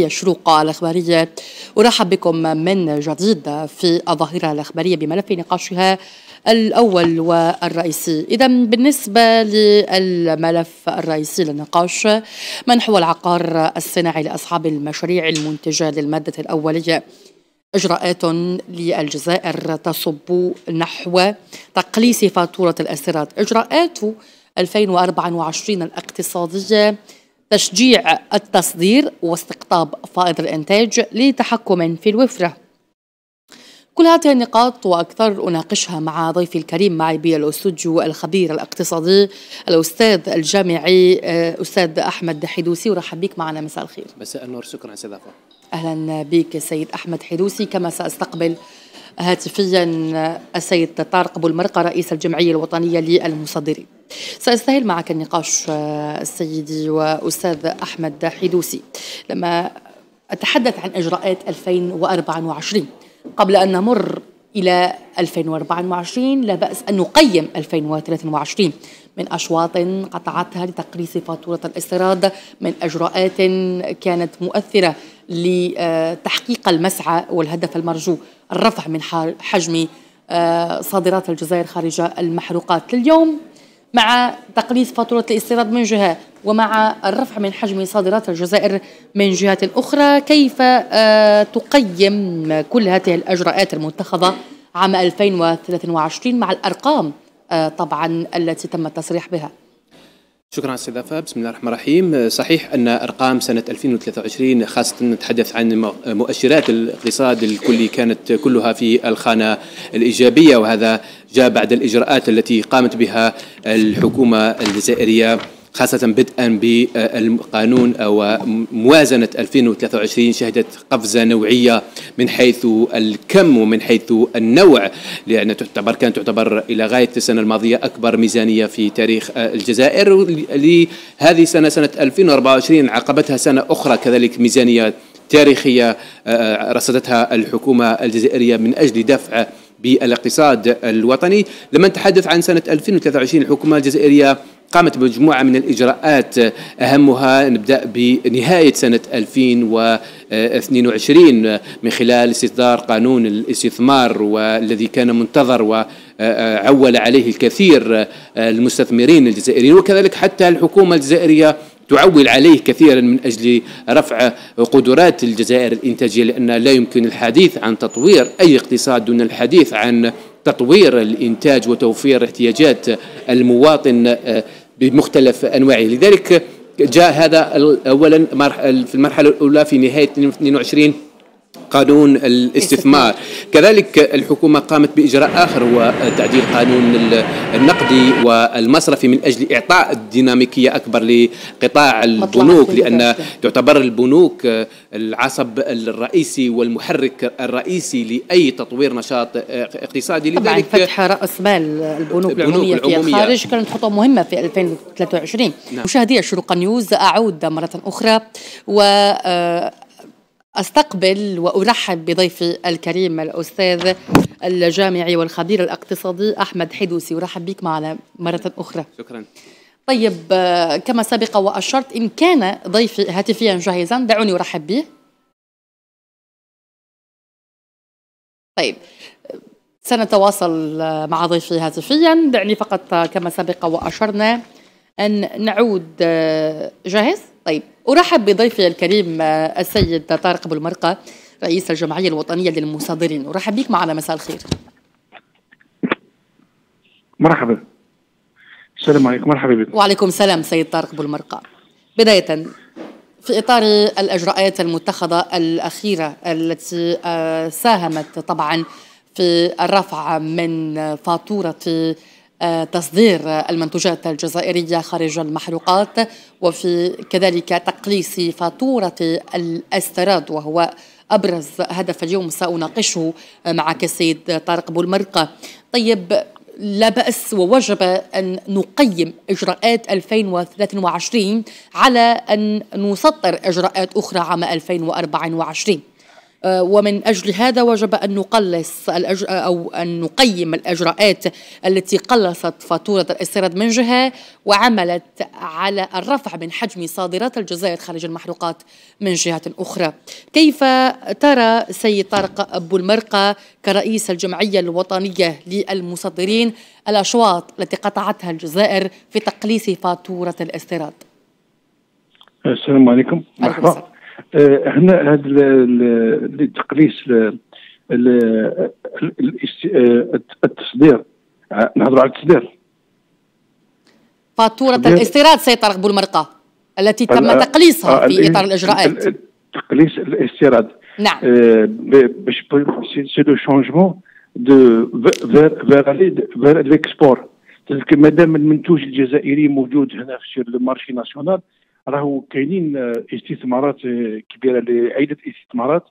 صحفية الشروق الإخبارية. أرحب بكم من جديد في الظاهرة الإخبارية بملف نقاشها الأول والرئيسي. إذا بالنسبة للملف الرئيسي للنقاش منح العقار الصناعي لأصحاب المشاريع المنتجة للمادة الأولية؟ إجراءات للجزائر تصب نحو تقليص فاتورة الاستيراد إجراءات 2024 الاقتصادية تشجيع التصدير واستقطاب فائض الإنتاج لتحكم في الوفرة كل هذه النقاط وأكثر أناقشها مع ضيفي الكريم معي بالاستوديو الخبير الاقتصادي الأستاذ الجامعي آه، أستاذ أحمد حدوسي ورحب بك معنا مساء الخير. مساء النور شكرا أستاذ أهلا بك سيد أحمد حدوسي كما سأستقبل هاتفيا السيد طارق أبو المرقه رئيس الجمعية الوطنية للمصدرين. سأستهل معك النقاش آه، سيدي وأستاذ أحمد حدوسي. لما أتحدث عن إجراءات 2024 قبل أن نمر إلى 2024 لا بأس أن نقيم 2023 من أشواط قطعتها لتقليص فاتورة الاستيراد من إجراءات كانت مؤثرة لتحقيق المسعى والهدف المرجو الرفع من حجم آه، صادرات الجزائر خارج المحروقات. لليوم مع تقليص فاتورة الاستيراد من جهة ومع الرفع من حجم صادرات الجزائر من جهة أخرى كيف آه، تقيم كل هذه الأجراءات المتخذة عام 2023 مع الأرقام آه، طبعا التي تم التصريح بها؟ شكرا أستاذ بسم الله الرحمن الرحيم. صحيح أن أرقام سنة 2023 خاصة نتحدث عن مؤشرات الاقتصاد الكلي كانت كلها في الخانة الإيجابية وهذا جاء بعد الإجراءات التي قامت بها الحكومة الجزائرية. خاصة بدءا بالقانون أو موازنة 2023 شهدت قفزة نوعية من حيث الكم ومن حيث النوع لأن تعتبر كانت تعتبر إلى غاية السنة الماضية أكبر ميزانية في تاريخ الجزائر. لهذه السنة سنة 2024 عقبتها سنة أخرى كذلك ميزانية تاريخية رصدتها الحكومة الجزائرية من أجل دفع بالاقتصاد الوطني. لما نتحدث عن سنة 2023 الحكومة الجزائرية قامت بمجموعة من الإجراءات. أهمها نبدأ بنهاية سنة 2022 من خلال استصدار قانون الاستثمار والذي كان منتظر وعول عليه الكثير المستثمرين الجزائريين. وكذلك حتى الحكومة الجزائرية تعول عليه كثيرا من أجل رفع قدرات الجزائر الإنتاجية لأن لا يمكن الحديث عن تطوير أي اقتصاد دون الحديث عن تطوير الإنتاج وتوفير احتياجات المواطن بمختلف أنواعه. لذلك جاء هذا اولا في المرحلة الأولى في نهاية 22 قانون الاستثمار. كذلك الحكومة قامت بإجراء آخر هو تعديل قانون النقدي والمصرفي من أجل إعطاء ديناميكية أكبر لقطاع البنوك لأن تعتبر البنوك العصب الرئيسي والمحرك الرئيسي لأي تطوير نشاط اقتصادي. لذلك طبعا فتح رأس مال البنوك العمومية في الخارج كانت خطوة مهمة في 2023 نعم. مشاهدي الشروق نيوز أعود مرة أخرى. و آه، أستقبل وارحب بضيفي الكريم الأستاذ الجامعي والخبير الاقتصادي أحمد حدوسي. أرحب بك معنا مرة أخرى. شكرا. طيب كما سبق وأشرت إن كان ضيفي هاتفيا جاهزا دعوني أرحب به. طيب سنتواصل مع ضيفي هاتفيا. دعني فقط كما سبق وأشرنا أن نعود جاهز؟ طيب. أرحب بضيفي الكريم آه، السيد طارق أبو المرقة رئيس الجمعية الوطنية للمصادرين. أرحب بك معنا مساء الخير. مرحبا. السلام عليكم مرحبا بك. وعليكم السلام سيد طارق أبو المرقة بداية في إطار الإجراءات المتخذة الأخيرة التي آه، ساهمت طبعا في الرفع من فاتورة تصدير المنتوجات الجزائرية خارج المحروقات وفي كذلك تقليص فاتورة الأستيراد وهو أبرز هدف اليوم سأناقشه معك السيد طارق بولمرقة طيب لا بأس ووجب أن نقيم إجراءات 2023 على أن نسطر إجراءات أخرى عام 2024 آه، ومن أجل هذا وجب أن نقلص الأج... أو أن نقيم الإجراءات التي قلصت فاتورة الإستيراد من جهة وعملت على الرفع من حجم صادرات الجزائر خارج المحروقات من جهة أخرى. كيف ترى سيد طارق أبو المرقة كرئيس الجمعية الوطنية للمصدرين الأشواط التي قطعتها الجزائر في تقليص فاتورة الإستيراد؟ السلام عليكم. مرحبا. آه، هنا هذا التقليص التصدير. نهضروا على التصدير. فاتورة الاستيراد سيد طارق بولمرقة التي تم تقليصها في إطار الإجراءات. تقليص الاستيراد. نعم. آه، باش c'est de changement de faire faire faire l'export مادام المنتوج الجزائري موجود هنا في المارشي national. راهو كاينين استثمارات كبيرة لعدة استثمارات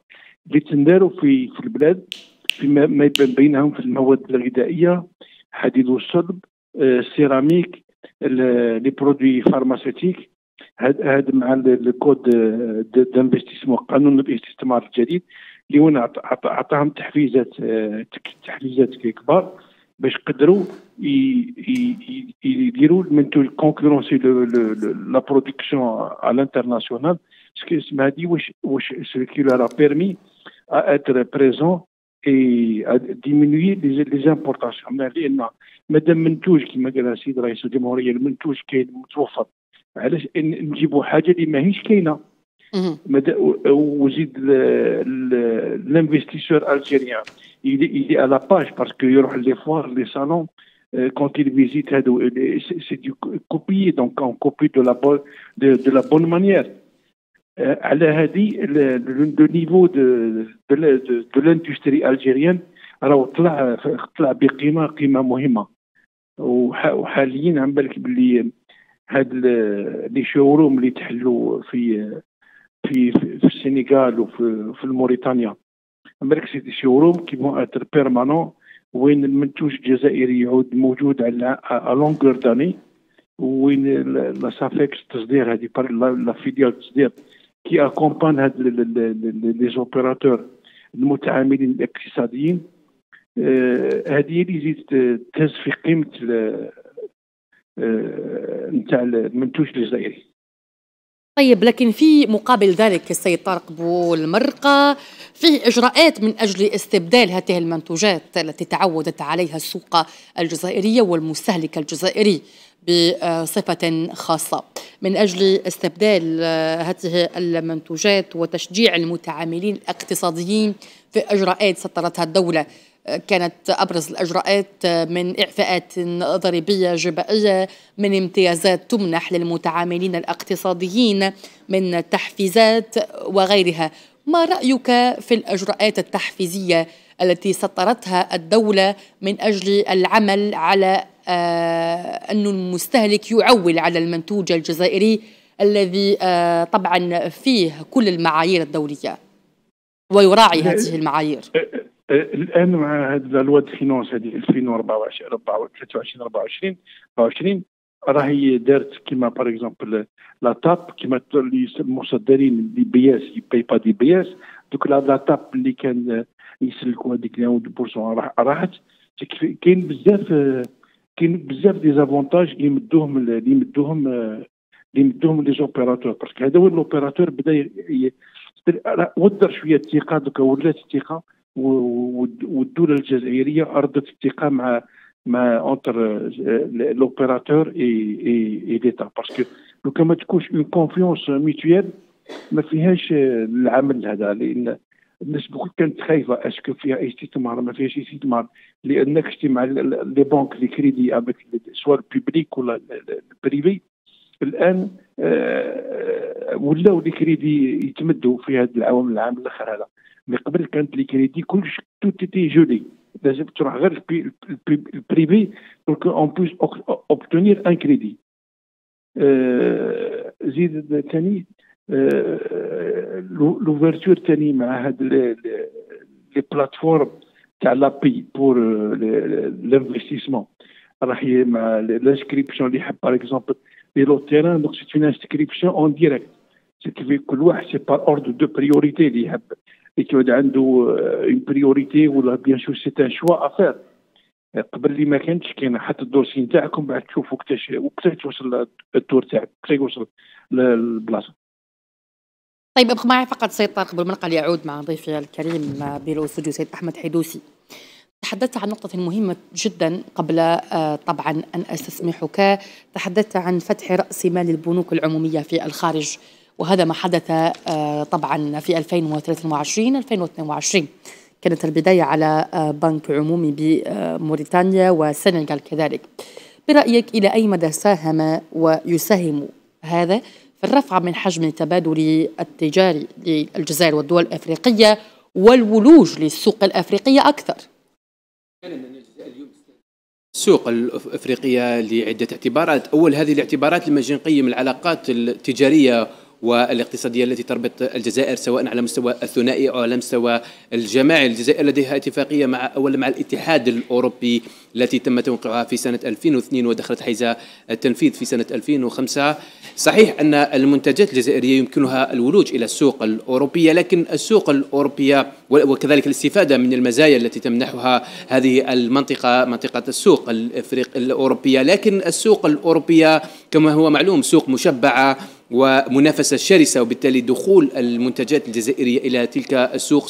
اللي تنداروا في في البلاد فيما بينهم في المواد الغذائية حديد والصلب السيراميك les produits pharmaceutiques هذا مع ال code d'investissement قانون الاستثمار الجديد اللي وين عطاهم تحفيزات تحفيزات كبار. باش قدروا يديروا المنتوج concurrencer la production على ال internationale اسم هذه واش واش ce qui lui permet à être présent et diminuer les importations لأن مادام منتوج كما قال السيد رئيس الجمهوريه المنتوج كاين متوفر علاش نجيبوا حاجة اللي ماهيش كاينة وزيد l'investisseur algérien il est, il est à la page parce que les foires, les salons, euh, quand il visite, c'est du copier, donc on copie de la bonne, de, de la bonne manière. على هذه لو نيفو دو دو لاندستري الجيريان راهو طلع طلع بقيمه قيمه مهمه وحاليا عم بالك باللي هاد لي شوروم اللي تحلوا في في في السنغال وفي في موريتانيا دي شوروم كي فون اتر بيرمانون وين المنتوج الجزائري يعود موجود على لونغور داني وين لا سافيكس تصدير هذه لا فيديال التصدير كي اكومبان هاد لي زوبيراتور المتعاملين الاقتصاديين هذه اللي زيد تهز في قيمه نتاع المنتوج الجزائري طيب لكن في مقابل ذلك السيد طارق بولمرقة فيه إجراءات من أجل استبدال هذه المنتوجات التي تعودت عليها السوق الجزائرية والمستهلك الجزائري بصفة خاصة. من أجل استبدال هذه المنتوجات وتشجيع المتعاملين الاقتصاديين في إجراءات سطرتها الدولة كانت أبرز الإجراءات من إعفاءات ضريبية جبائية من امتيازات تمنح للمتعاملين الاقتصاديين من تحفيزات وغيرها. ما رأيك في الإجراءات التحفيزية التي سطرتها الدولة من أجل العمل على آه، أن المستهلك يعول على المنتوج الجزائري الذي آه، طبعا فيه كل المعايير الدولية ويراعي هذه المعايير؟ الان مع هذه لوا فينونس هذه 2024 23 24 24 راهي دارت كيما باغ اكزومبل لا تاب كيما المصدرين دي بي اس يباي با دي بي اس دوك لا تاب اللي كان يسلكوا هذيك 1% راحت كاين بزاف كاين بزاف دي زافونتاج اللي يمدوهم اللي يمدوهم اللي يمدوهم لي زوبيراتور باسكو هذا هو الاوبيراتور بدا ودر شوية الثقه دوكا ولات الثقه والدولة الجزائرية أرضت الثقة مع مع entre l'opérateur et l'État parce que لو كان ما تكونش une confiance mutuelle ما فيهاش العمل هذا. لأن الناس بكل كانت خايفة. est-ce que فيها استثمار؟ ما فيهاش استثمار. لانك مع les banques les crédits سواء ال public ولا ال privé الآن ولاو les crédits يتمدوا في هذا العام العام الآخر هذا. مي قبل كانت لي كريدي كلش تو تيتي جولي لازم تروح غير البريفي بور كو اون بويس اوبتونير ان كريدي زيد ثاني لوفرتور ثاني مع هاد لي بلاتفورم تاع لابي بور لانفستيسمون راح مع لانسكريبسيون اللي حاب باغ اكزومبل لي لو تيران دونك سيت اون انسكريبسيون اون ديريكت سي كيفي كل واحد سي بار اوردر دو بريوريتي اللي يحب يتعود عنده اون بريوريتي ولا بيان سور سي ان شوا افير قبل اللي ما كانتش كاين حتى الدورسي نتاعكم بعد تشوفوا وقتاش وقتاش توصل الدور تاعك وقتاش يوصل للبلاصه طيب أبقى معي فقط سيد طارق بالمنقل يعود مع ضيفي الكريم بيرو استوديو سيد أحمد حيدوسي. تحدثت عن نقطة مهمة جدا قبل آه، طبعا أن أستسمحك. تحدثت عن فتح رأس مال البنوك العمومية في الخارج. وهذا ما حدث آه، طبعا في 2023 2022 كانت البداية على آه، بنك عمومي بموريتانيا والسنغال كذلك. برأيك إلى أي مدى ساهم ويساهم هذا في الرفع من حجم التبادل التجاري للجزائر والدول الأفريقية والولوج للسوق الأفريقية أكثر؟ السوق الأفريقية لعدة اعتبارات، أول هذه الاعتبارات لما نقيم العلاقات التجارية والاقتصادية التي تربط الجزائر سواء على مستوى الثنائي أو على مستوى الجماعي. الجزائر لديها اتفاقية مع أولا مع الاتحاد الأوروبي التي تم توقيعها في سنة 2002 ودخلت حيز التنفيذ في سنة 2005 صحيح أن المنتجات الجزائرية يمكنها الولوج إلى السوق الأوروبية لكن السوق الأوروبية وكذلك الاستفادة من المزايا التي تمنحها هذه المنطقة منطقة السوق الأوروبية. لكن السوق الأوروبية كما هو معلوم سوق مشبعة ومنافسة شرسة وبالتالي دخول المنتجات الجزائرية إلى تلك السوق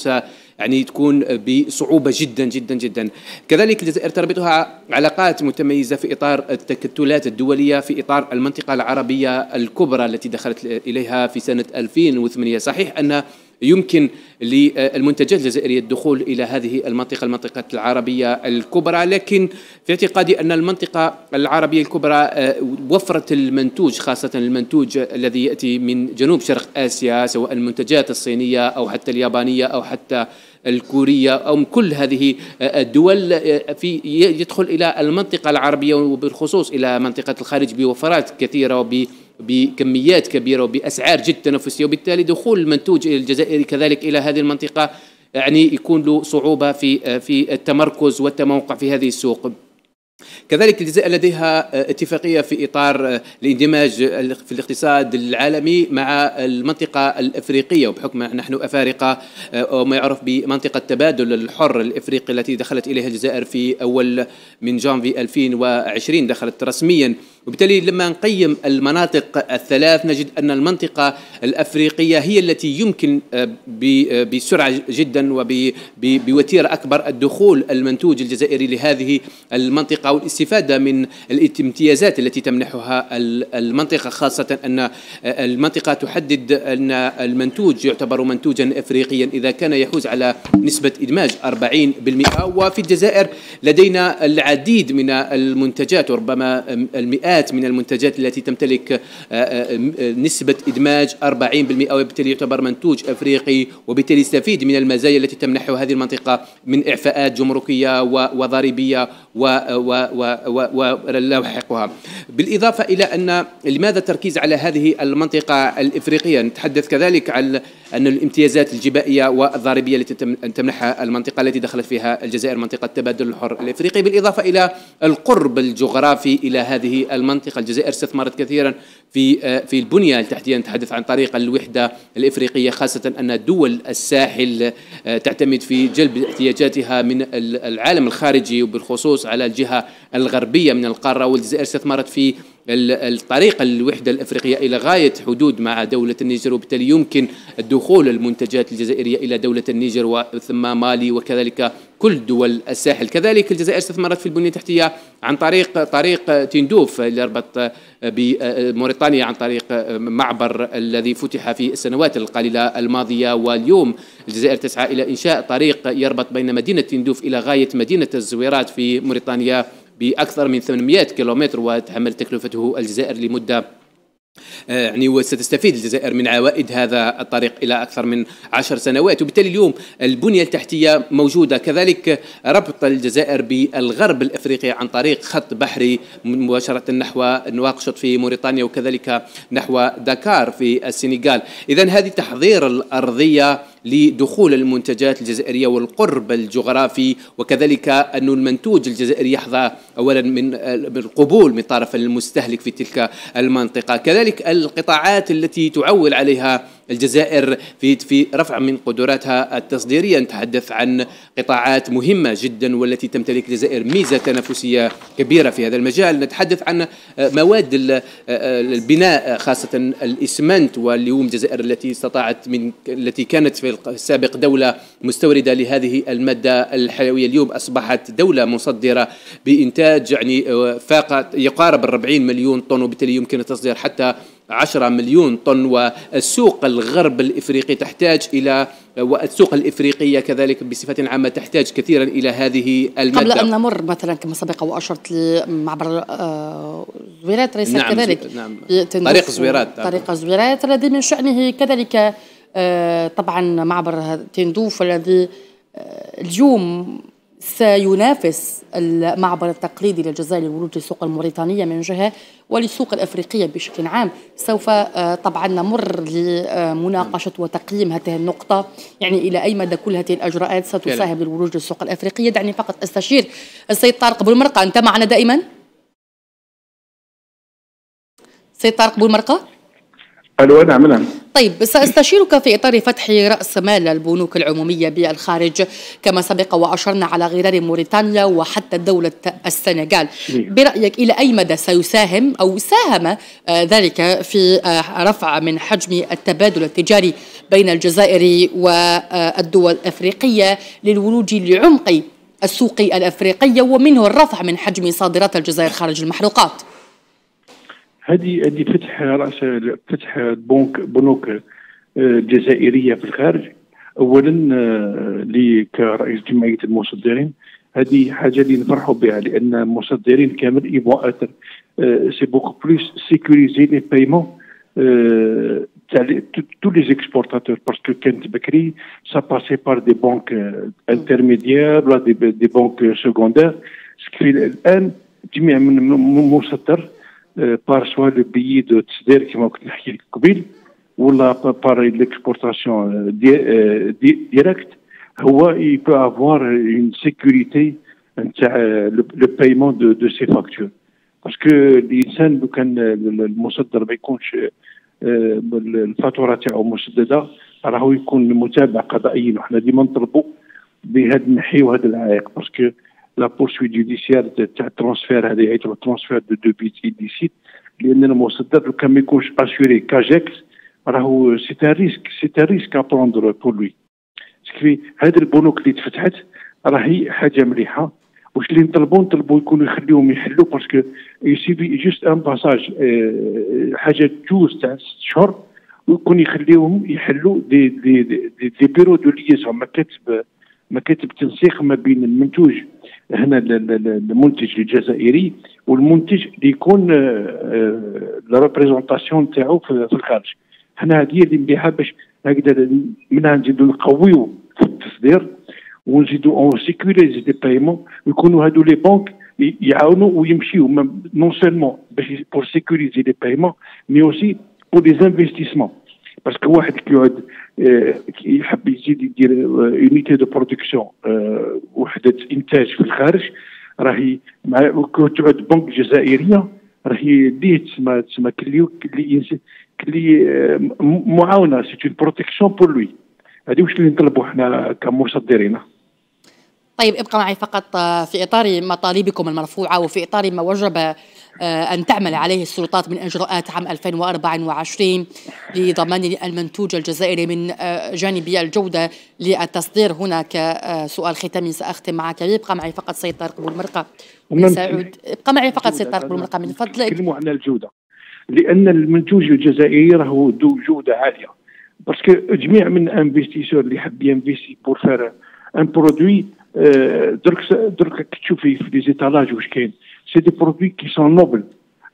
يعني تكون بصعوبة جدا جدا جدا. كذلك الجزائر تربطها علاقات متميزة في إطار التكتلات الدولية في إطار المنطقة العربية الكبرى التي دخلت إليها في سنة 2008 صحيح أن يمكن للمنتجات الجزائرية الدخول إلى هذه المنطقة المنطقة العربية الكبرى. لكن في اعتقادي أن المنطقة العربية الكبرى آه، وفرة المنتوج خاصة المنتوج الذي يأتي من جنوب شرق آسيا سواء المنتجات الصينية أو حتى اليابانية أو حتى الكورية أو كل هذه آه، الدول آه، في يدخل إلى المنطقة العربية وبالخصوص إلى منطقة الخارج بوفرات كثيرة وب بكميات كبيرة وبأسعار جد تنافسية وبالتالي دخول المنتوج الجزائري كذلك إلى هذه المنطقة يعني يكون له صعوبة في في التمركز والتموقع في هذه السوق. كذلك الجزائر لديها اتفاقية في إطار الاندماج في الاقتصاد العالمي مع المنطقة الإفريقية وبحكم نحن أفارقة وما يعرف بمنطقة التبادل الحر الإفريقي التي دخلت إليها الجزائر في أول من جانفي 2020 دخلت رسميا وبالتالي لما نقيم المناطق الثلاث نجد أن المنطقة الأفريقية هي التي يمكن آه، آه، بسرعة جدا وبوتيرة أكبر الدخول المنتوج الجزائري لهذه المنطقة والاستفادة من الامتيازات التي تمنحها المنطقة خاصة أن آه، المنطقة تحدد أن المنتوج يعتبر منتوجا أفريقيا إذا كان يحوز على نسبة إدماج 40% وفي الجزائر لدينا العديد من المنتجات وربما المئات مئات من المنتجات التي تمتلك آه، آه، نسبة إدماج 40% وبالتالي يعتبر منتوج أفريقي وبالتالي يستفيد من المزايا التي تمنحه هذه المنطقة من إعفاءات جمركية وضريبية ولوحقها بالإضافة إلى أن لماذا التركيز على هذه المنطقة الإفريقية؟ نتحدث كذلك عن أن الامتيازات الجبائية والضريبية التي تمنحها المنطقة التي دخلت فيها الجزائر منطقة التبادل الحر الإفريقي بالإضافة إلى القرب الجغرافي إلى هذه المنطقة. الجزائر استثمرت كثيرا في آه، في البنية التحتية. نتحدث عن طريق الوحدة الإفريقية خاصة أن دول الساحل آه، تعتمد في جلب احتياجاتها من العالم الخارجي وبالخصوص على الجهة الغربية من القارة. والجزائر استثمرت في الطريق الوحدة الأفريقية إلى غاية حدود مع دولة النيجر وبالتالي يمكن الدخول المنتجات الجزائرية إلى دولة النيجر وثم مالي وكذلك كل دول الساحل. كذلك الجزائر استثمرت في البنية التحتية عن طريق طريق تندوف اللي يربط بموريتانيا عن طريق معبر الذي فتح في السنوات القليلة الماضية. واليوم الجزائر تسعى إلى إنشاء طريق يربط بين مدينة تندوف إلى غاية مدينة الزويرات في موريتانيا بأكثر من 800 كيلومتر وتحمل تكلفته الجزائر لمدة يعني وستستفيد الجزائر من عوائد هذا الطريق إلى أكثر من عشر سنوات وبالتالي اليوم البنية التحتية موجودة. كذلك ربط الجزائر بالغرب الإفريقي عن طريق خط بحري مباشرة نحو نواكشوط في موريتانيا وكذلك نحو دكار في السنغال. اذا هذه تحضير الأرضية لدخول المنتجات الجزائرية والقرب الجغرافي وكذلك أن المنتوج الجزائري يحظى أولا من القبول من طرف المستهلك في تلك المنطقة. كذلك القطاعات التي تعول عليها الجزائر في في رفع من قدراتها التصديرية. نتحدث عن قطاعات مهمة جدا والتي تمتلك الجزائر ميزة تنافسية كبيرة في هذا المجال. نتحدث عن مواد البناء خاصة الإسمنت واليوم الجزائر التي استطاعت من التي كانت في السابق دولة مستوردة لهذه المادة الحيوية. اليوم أصبحت دولة مصدرة بإنتاج يعني فاق يقارب 40 مليون طن وبالتالي يمكن التصدير حتى 10 مليون طن والسوق الغرب الإفريقي تحتاج إلى والسوق الإفريقية كذلك بصفة عامة تحتاج كثيرا إلى هذه المادة. قبل أن نمر مثلا كما سبق وأشرت لمعبر آه، زويرات ليس نعم كذلك. نعم. طريق زويرات طريق زويرات الذي من شأنه كذلك آه، طبعا معبر تندوف الذي آه، اليوم سينافس المعبر التقليدي للجزائر للورود للسوق الموريتانية من جهة وللسوق الأفريقية بشكل عام. سوف آه، طبعا نمر لمناقشة وتقييم هذه النقطة. يعني إلى أي مدى كل هذه الأجراءات ستساهم للورود للسوق الأفريقية؟ دعني فقط أستشير السيد طارق بولمرقة أنت معنا دائما؟ سيد طارق بولمرقة ألو نعم نعم. طيب سأستشيرك في إطار فتح رأس مال البنوك العمومية بالخارج كما سبق وأشرنا على غرار موريتانيا وحتى دولة السنغال. برأيك إلى أي مدى سيساهم أو ساهم آه، ذلك في آه، رفع من حجم التبادل التجاري بين الجزائر والدول الأفريقية للولوج لعمق السوق الأفريقية ومنه الرفع من حجم صادرات الجزائر خارج المحروقات؟ هذه هذه فتح راس فتح بنك بنوك آه، جزائرية في الخارج. اولا آه، لي كرئيس جمعية المصدرين. هذه حاجة اللي نفرحوا بها لأن المصدرين كامل يبغوا être c'est beaucoup plus sécurisé les paiements تاع les exportateurs. Parce que كانت بكري ça passait par des banques intermédiaires ولا des, des banques secondaires. الان جميع من مصدر بار سوا لو بيي دو تصدير كما كنت نحكي لك قبيل ولا بار ليكسبورتاسيون ديريكت هو يي بو افوار اون سيكوريتي نتاع لو بايمون دو دو سي فاكتور باسكو الانسان لو كان المصدر ما يكونش الفاتوره تاعو مسدده راهو يكون متابع قضائيا وحنا ديما نطلبوا بهذا النحي وهذا العائق باسكو لا بورسويت جوديسيال تاع الترونسفير هذا يعيطوا ترونسفير دو دو بيت ايليسيت لأن المصدر لو كان ما يكونش اسيوري كاجيكس راهو سي ان ريسك سي ان ريسك ابروندر بور لوي سكفي هاد البنوك اللي تفتحت راهي حاجة مليحه واش اللي نطلبوا نطلبوا يكونوا يخليهم يحلوا parce que يسيفي juste un passage حاجة تجوز تاع ست شهور ويكون يخليهم يحلوا des des des, des bureaux de liaison مكاتب مكاتب تنسيق ما بين المنتوج هنا المنتج الجزائري والمنتج اللي يكون la représentation تاعو في الخارج. هنا هذه اللي مليحه باش هكذا منها نزيدو نقويو في التصدير ونزيدو en sécuriser des paiements ويكونوا هادو les banques يعاونوا ويمشيو non seulement باش pour sécuriser les paiements mais aussi pour l'investissement parce que واحد كيقعد يحب يزيد يدير unité de production وحدة إنتاج في الخارج. راهي مع تعود بنك جزائرية راهي ليه تسمى تسمى كلي كلي كلي معاونة. c'est un pour lui هذه واش اللي نطلبوا حنا كمصدرين. طيب ابقى معي فقط في إطار مطالبكم المرفوعة وفي إطار ما وجب آه، أن تعمل عليه السلطات من إجراءات عام 2024 لضمان المنتوج الجزائري من آه، جانب الجودة للتصدير. هناك آه، سؤال ختامي سأختم معك. يبقى معي فقط سيد طارق بولمرقة سأعود. ابقى معي فقط سيد طارق بولمرقة من فضلك. نتكلموا عن الجودة لأن المنتوج الجزائري راهو ذو جودة عالية parce que جميع من investisseur اللي يحب ينفيستي pour faire un produit درك درك تشوفي في les étalages واش كاين. c'est des produits qui sont nobles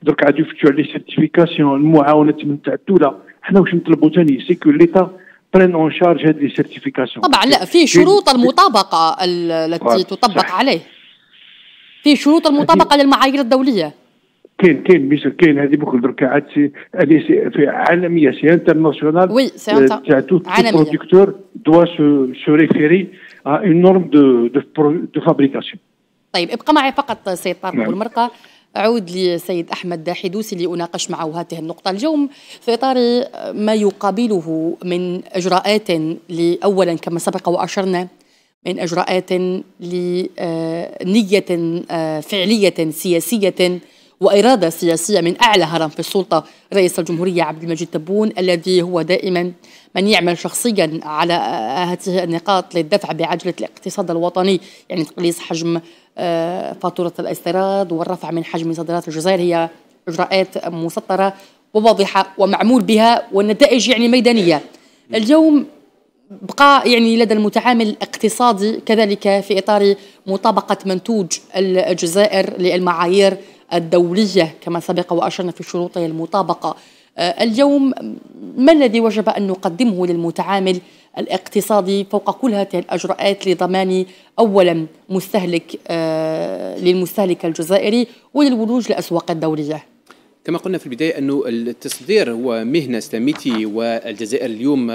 درك عاد يفتشوا على certification المعاونات من تاع الدولة. حنا واش نطلبوا ثاني c'est que l'État prenne en charge هذه les certifications طبعا لا في شروط المطابقة التي تطبق عليه. في شروط المطابقة للمعايير الدولية. كاين كاين بيسر كاين. هذه بكل درك عاد هذه في عالميه c'est international oui c'est تاع tout producteur doit se référer aux normes de de fabrication طيب ابقى معي فقط سيد طارق نعم. بولمرقة أعود لسيد أحمد حدوسي لأناقش معه هذه النقطة اليوم. في إطار ما يقابله من إجراءات لأولا كما سبق وأشرنا من إجراءات لنية آه، فعلية سياسية وإرادة سياسية من أعلى هرم في السلطة رئيس الجمهورية عبد المجيد تبون الذي هو دائما من يعمل شخصيا على هذه النقاط للدفع بعجلة الاقتصاد الوطني يعني تقليص حجم آه، فاتورة الاستيراد والرفع من حجم صادرات الجزائر هي إجراءات مسطرة وواضحة ومعمول بها والنتائج يعني ميدانية. اليوم بقى يعني لدى المتعامل الاقتصادي كذلك في إطار مطابقة منتوج الجزائر للمعايير الدولية كما سبق وأشرنا في شروط المطابقة. آه، اليوم ما الذي وجب أن نقدمه للمتعامل الاقتصادي فوق كل هذه الأجراءات لضمان أولا مستهلك آه، للمستهلك الجزائري وللولوج للأسواق الدولية؟ كما قلنا في البداية أنه التصدير هو مهنة سلامتي والجزائر اليوم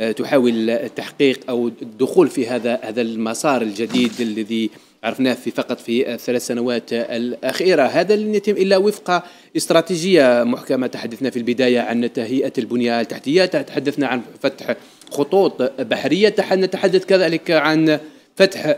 آه، تحاول التحقيق أو الدخول في هذا هذا المسار الجديد الذي عرفناه في فقط في الثلاث سنوات الأخيرة. هذا لن يتم إلا وفق استراتيجية محكمة تحدثنا في البداية عن تهيئة البنية التحتية تحدثنا عن فتح خطوط بحرية نتحدث كذلك عن فتح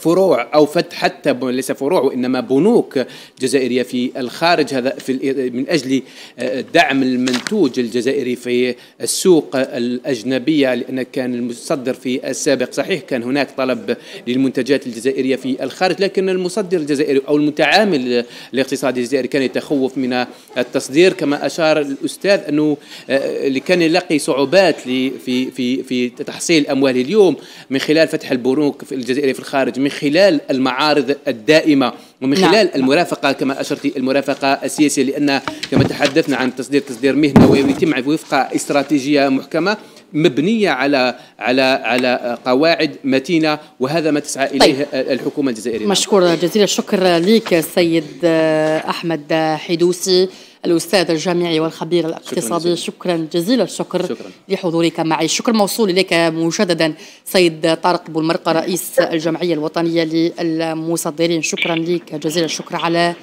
فروع أو فتح حتى ليس فروع وإنما بنوك جزائرية في الخارج. هذا في من أجل آه، دعم المنتوج الجزائري في السوق الأجنبية لأن كان المصدر في السابق صحيح كان هناك طلب للمنتجات الجزائرية في الخارج لكن المصدر الجزائري أو المتعامل الاقتصادي الجزائري كان يتخوف من التصدير. كما أشار الأستاذ أنه آه، اللي كان يلاقي صعوبات في في في تحصيل امواله اليوم من خلال فتح البنوك الجزائرية في الخارج. من خلال المعارض الدائمة ومن نعم. خلال نعم. المرافقة كما أشرت المرافقة السياسية لأن كما تحدثنا عن تصدير تصدير مهنة ويتم وفق استراتيجية محكمة مبنية على على على قواعد متينة وهذا ما تسعى إليه طيب. الحكومة الجزائرية مشكور جزيل الشكر لك سيد أحمد حدوسي الأستاذ الجامعي والخبير الاقتصادي. شكرا جزيل الشكر شكرا. لحضورك معي. الشكر موصول إليك مجددا. سيد طارق بولمرقة رئيس الجمعية الوطنية للمصدرين. شكرا لك جزيل الشكر على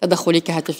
تدخلك هاتفيا